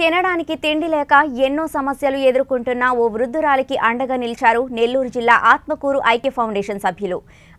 తినడానికి తిండి లేక ఎన్నో సమస్యలు ఎదుర్కొంటున్న ఓ వృద్ధురాలికి అండగా నిలిచారు నెల్లూరు జిల్లా ఆత్మకూరు ఐక్య ఫౌండేషన్ సభ్యులు.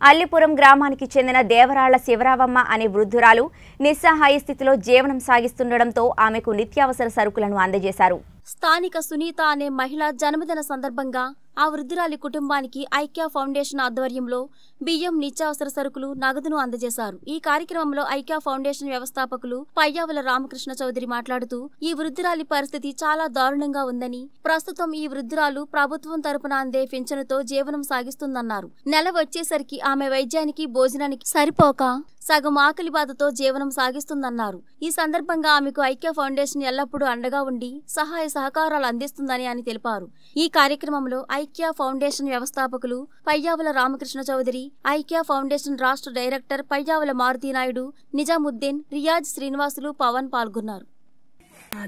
అల్లిపురం గ్రామానికి చెందిన దేవరాళ్ళ శివరావమ్మ అనే వృద్ధురాలు నిస్సహాయ స్థితిలో జీవనం సాగిస్తుండటంతో ఆమెకు నిత్యావసర సరుకులను అందజేశారు. స్థానిక సునీత అనే మహిళ జన్మదిన సందర్భంగా ఆ వృద్ధురాలి కుటుంబానికి ఐక్య ఫౌండేషన్ ఆధ్వర్యంలో బియ్యం నిత్యావసర సరుకులు నగదును అందజేశారు. ఈ కార్యక్రమంలో ఐక్య ఫౌండేషన్ వ్యవస్థాపకులు పయ్యావుల రామకృష్ణ చౌదరి మాట్లాడుతూ ఈ వృద్ధురాలి పరిస్థితి చాలా దారుణంగా ఉందని ప్రస్తుతం ఈ వృద్ధురాలు ప్రభుత్వం తరపున అందే పింఛనుతో జీవనం సాగిస్తుందన్నారు. నెల వచ్చేసరికి ఆమె వైద్యానికి భోజనానికి సరిపోక సగం ఆకలి బాధతో జీవనం సాగిస్తుందన్నారు. ఈ సందర్భంగా ఆమెకు ఐక్య ఫౌండేషన్ ఎల్లప్పుడూ అండగా ఉండి సహాయ సహకారాలు అందిస్తుందని అని తెలిపారు. ఈ కార్యక్రమంలో ఐక్య ఫౌండేషన్ వ్యవస్థాపకులు పయ్యావుల రామకృష్ణ చౌదరి ఐక్య ఫౌండేషన్ రాష్ట్ర డైరెక్టర్ పయ్యావుల మారుతీనాయుడు నిజాముద్దీన్ రియాజ్ శ్రీనివాసులు పవన్ పాల్గొన్నారు.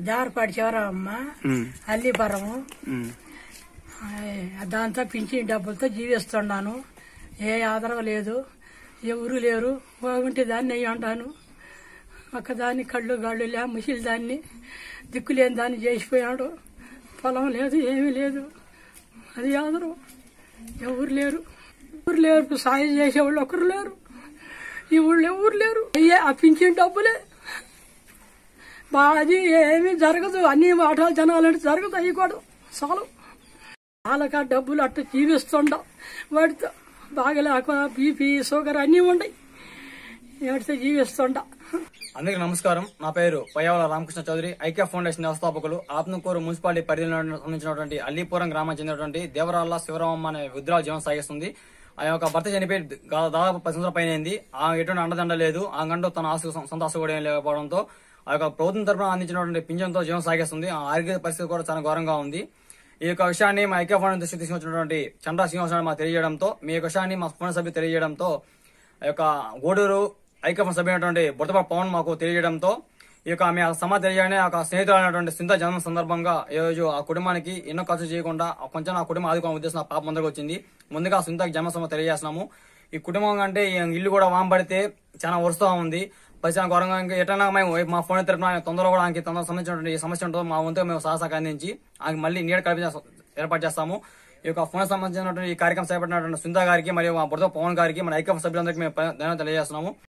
దారపాటి చివరమ్మ అల్లిపురము దాంతో పింఛన్ డబ్బులతో జీవిస్తున్నాను. ఏ ఆధారం లేదు ఎవరు లేరు బాగుంటే దాన్ని అయ్యి ఉంటాను ఒక్కదాన్ని కళ్ళు గాళ్ళు లే ముసిలి దాన్ని దిక్కులేని దాన్ని చేసిపోయాడు. పొలం లేదు ఏమీ లేదు. అది ఆదరు. ఎవరు లేరు? ఎవరు లేరు? సాయం చేసేవాళ్ళు ఒకరు లేరు. ఈ ఊళ్ళో ఎవరు లేరు? అయ్యే అప్పించిన డబ్బులే. అది ఏమీ జరగదు. అన్ని మాటలు జనాలంటే జరగదు. అవి కూడా చాలు. వాళ్ళకి డబ్బులు అట్ట జీవిస్తుండం వాటితో బాగలేక బీపీ షుగర్ అన్నీ ఉండయి. వాటితో జీవిస్తుండ. అందరికీ నమస్కారం. నా పేరు పయ్యావల రామకృష్ణ చౌదరి. ఐక్య ఫౌండేషన్ వ్యవస్థాపకులు ఆత్మకూరు మున్సిపాలిటీ పరిధిలో సంబంధించినటువంటి అల్లీపురం గ్రామానికి చెందినటువంటి దేవరాళ్ళ శివరామమ్మ అనే విద్రాలు జీవనం సాగిస్తుంది. ఆ యొక్క భర్త చనిపోయి దాదాపు పది సంవత్సరాల పైన అయింది. ఆ ఎటువంటి అండదండ లేదు. ఆ గంట తన ఆశ సొంత ఆశ కూడా లేకపోవడంతో ఆ యొక్క ప్రభుత్వం తరపున అందించినటువంటి పింఛన్తో జీవనం సాగిస్తుంది. ఆ ఆరోగ్య పరిస్థితి కూడా చాలా ఘోరంగా ఉంది. ఈ యొక్క విషయాన్ని మా ఐక్య ఫౌండేషన్ దృష్టికి తీసుకొచ్చినటువంటి చంద్ర శ్రీనివాసరావు మాకు తెలియజేయడంతో మీ యొక్క విషయాన్ని మా ఫోన్ సభ్యులు తెలియజేయడంతో ఆ యొక్క గూడూరు ఐకమ సభ్యులైనటువంటి బుడతప పవన్ మాకు తెలియజేయడంతో ఈ యొక్క ఆమె సమాధి తెలియని ఒక స్నేహితులైనటువంటి సింత జన్మ సందర్భంగా ఈ రోజు ఆ కుటుంబానికి ఎన్నో ఖర్చు చేయకుండా కొంచెం ఆ కుటుంబం ఆదుకోవడం ఉద్దేశం పాప ముందరకు వచ్చింది. ముందుగా సింధకి జన్మ సమ తెలియజేస్తున్నాము. ఈ కుటుంబం కంటే ఇల్లు కూడా వాంపడితే చాలా వరుస్తూ ఉంది. పరిశ్రమ ఘోరంగా ఇంకా ఎటైనా మేము మా ఫోన్ తరపున తొందరగా కూడా ఆమెకి తొందర సంబంధించినటువంటి సమస్య ఉంటుందో మా వంతు మేము సహసాగా అందించి ఆమెకి మళ్ళీ నీడ కల్పించ ఏర్పాటు చేస్తాము. ఈ యొక్క ఫోన్ సంబంధించినటువంటి ఈ కార్యక్రమం చేపట్టినటువంటి సుందా గారికి మరియు మా బుడత పవన్ గారికి మన ఐక్య సభ్యులందరికీ మేము ధన్యవాదాలు తెలియజేస్తున్నాము.